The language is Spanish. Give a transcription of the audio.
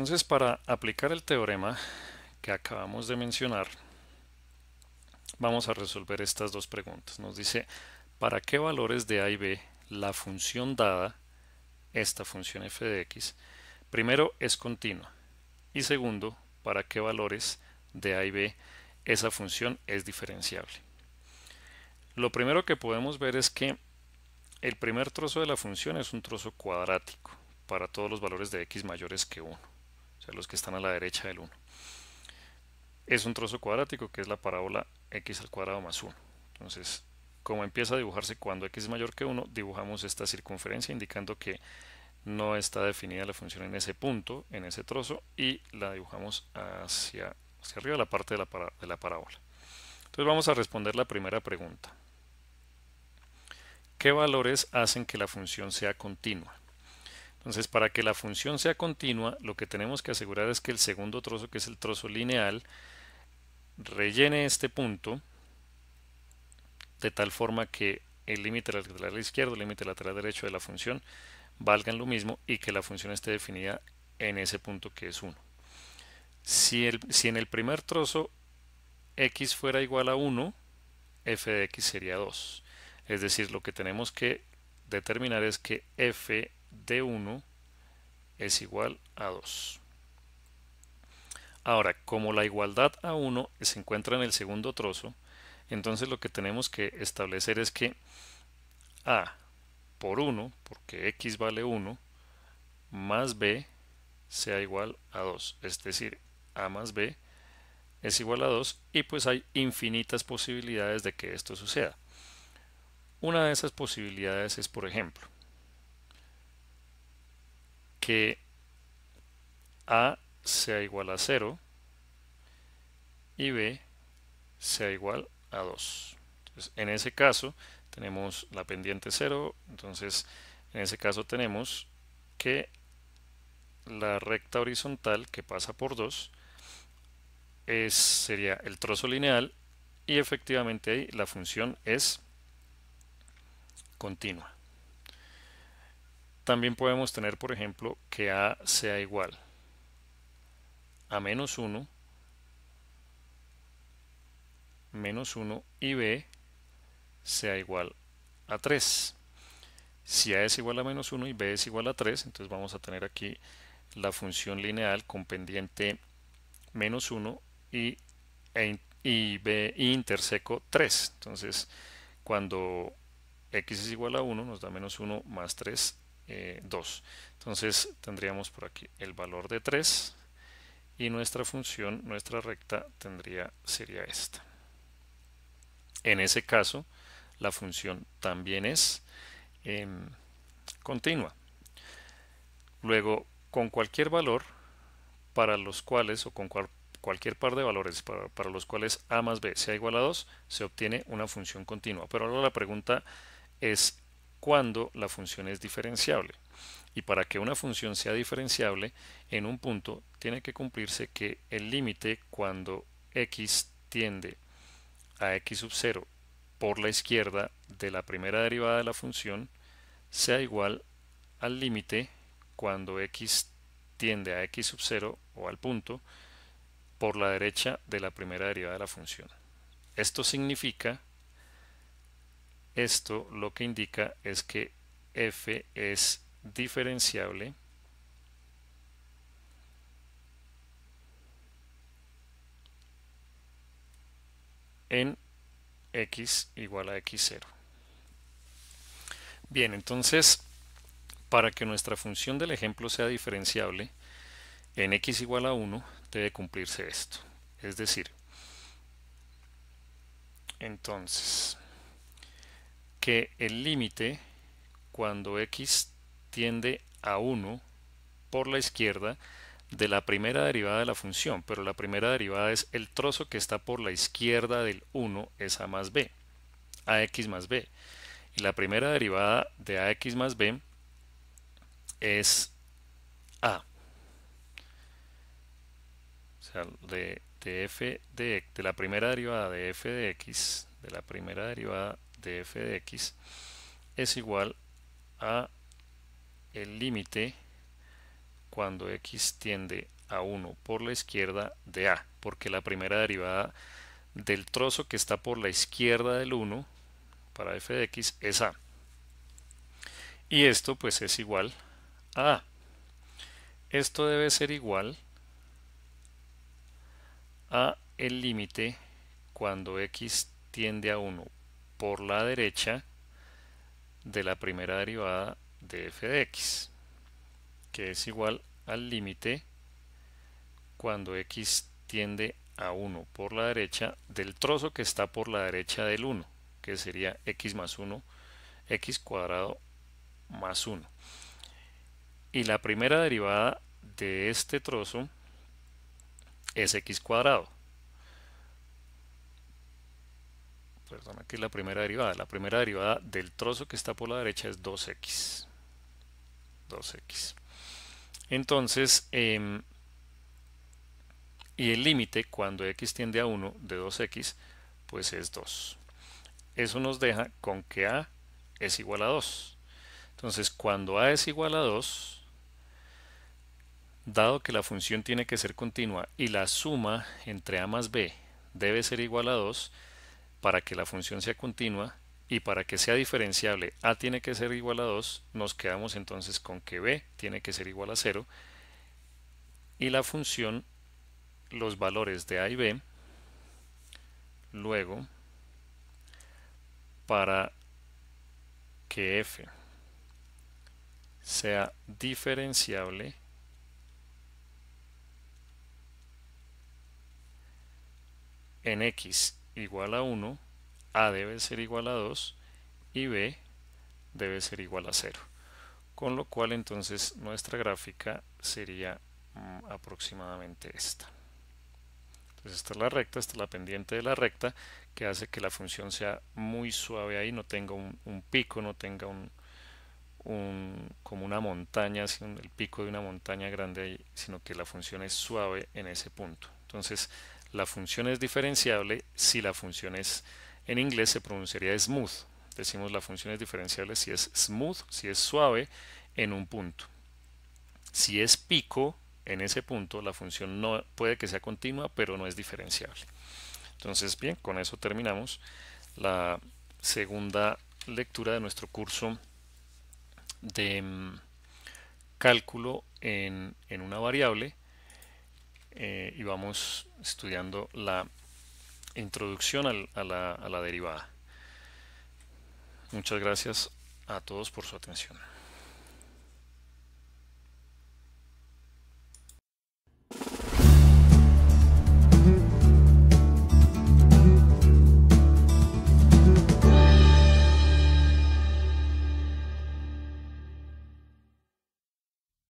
entonces para aplicar el teorema que acabamos de mencionar, vamos a resolver estas dos preguntas. Nos dice, ¿para qué valores de a y b la función dada, esta función f de x, primero es continua y segundo, para qué valores de a y b esa función es diferenciable? Lo primero que podemos ver es que el primer trozo de la función es un trozo cuadrático para todos los valores de x mayores que 1, o los que están a la derecha del 1. Es un trozo cuadrático que es la parábola x al cuadrado más 1. Entonces, como empieza a dibujarse cuando x es mayor que 1, dibujamos esta circunferencia indicando que no está definida la función en ese punto, en ese trozo, y la dibujamos hacia, hacia arriba, la parte de la, de la parábola. Entonces vamos a responder la primera pregunta. ¿Qué valores hacen que la función sea continua? Entonces, para que la función sea continua, lo que tenemos que asegurar es que el segundo trozo, que es el trozo lineal, rellene este punto de tal forma que el límite lateral izquierdo, el límite lateral derecho de la función valgan lo mismo y que la función esté definida en ese punto que es 1. Si, si en el primer trozo x fuera igual a 1, f de x sería 2. Es decir, lo que tenemos que determinar es que f de 1 es igual a 2. Ahora, como la igualdad a 1 se encuentra en el segundo trozo, entonces lo que tenemos que establecer es que a por 1, porque x vale 1, más b sea igual a 2. Es decir, a más b es igual a 2 y pues hay infinitas posibilidades de que esto suceda. Una de esas posibilidades es, por ejemplo, que A sea igual a 0 y B sea igual a 2. en ese caso tenemos la pendiente 0, entonces en ese caso tenemos que la recta horizontal que pasa por 2 es, sería el trozo lineal y efectivamente ahí la función es continua. También podemos tener, por ejemplo, que A sea igual a menos 1, menos 1 y B sea igual a 3. Si A es igual a menos 1 y B es igual a 3, entonces vamos a tener aquí la función lineal con pendiente menos 1 y, e, y B interseco 3. Entonces, cuando x es igual a 1 nos da menos 1 más 3, 2. Eh, Entonces tendríamos por aquí el valor de 3 y nuestra función, nuestra recta tendría, sería esta. En ese caso, la función también es em, continua. Luego, con cualquier valor para los cuales, o con cualquier par de valores para, para, los cuales a más b sea igual a 2, se obtiene una función continua. Pero ahora la pregunta es cuando la función es diferenciable. Y para que una función sea diferenciable, en un punto tiene que cumplirse que el límite cuando x tiende a x sub 0 por la izquierda de la primera derivada de la función sea igual al límite cuando x tiende a x sub 0 o al punto por la derecha de la primera derivada de la función. Esto significa esto lo que indica es que f es diferenciable en x igual a x0. Bien, entonces, para que nuestra función del ejemplo sea diferenciable, en x igual a 1 debe cumplirse esto. Es decir, entonces, que el límite cuando x tiende a 1 por la izquierda de la primera derivada de la función, pero la primera derivada es el trozo que está por la izquierda del 1 es a más b, ax más b. Y la primera derivada de ax más b es a. O sea, de, de f de, de la primera derivada de f de x, de la primera derivada de f de x es igual a el límite cuando x tiende a 1 por la izquierda de a, porque la primera derivada del trozo que está por la izquierda del 1 para f de x es a. Y esto pues es igual a a. Esto debe ser igual a el límite cuando x tiende a 1 por la derecha de la primera derivada de f de x, que es igual al límite cuando x tiende a 1 por la derecha del trozo que está por la derecha del 1, que sería x más 1, x cuadrado más 1. Y la primera derivada de este trozo es x cuadrado. Perdón, aquí es la primera derivada. La primera derivada del trozo que está por la derecha es 2x. 2x. Entonces, em, y el límite cuando x tiende a 1 de 2x, pues es 2. Eso nos deja con que a es igual a 2. Entonces, cuando a es igual a 2, dado que la función tiene que ser continua y la suma entre a más b debe ser igual a 2, para que la función sea continua y para que sea diferenciable a tiene que ser igual a 2, nos quedamos entonces con que b tiene que ser igual a 0 y la función, los valores de a y b, luego para que f sea diferenciable en x igual a 1, A debe ser igual a 2 y B debe ser igual a 0. Con lo cual entonces nuestra gráfica sería mm, aproximadamente esta. Entonces esta es la recta, esta es la pendiente de la recta que hace que la función sea muy suave ahí, no tenga un, pico, no tenga un, como una montaña, el pico de una montaña grande ahí, sino que la función es suave en ese punto. Entonces la función es diferenciable si la función es, en inglés se pronunciaría smooth. Decimos la función es diferenciable si es smooth, si es suave en un punto. Si es pico, en ese punto la función no puede que sea continua, pero no es diferenciable. Entonces, bien, con eso terminamos la segunda lectura de nuestro curso de mm, cálculo en, en una variable eh, y vamos estudiando la introducción a, la, a la derivada. Muchas gracias a todos por su atención.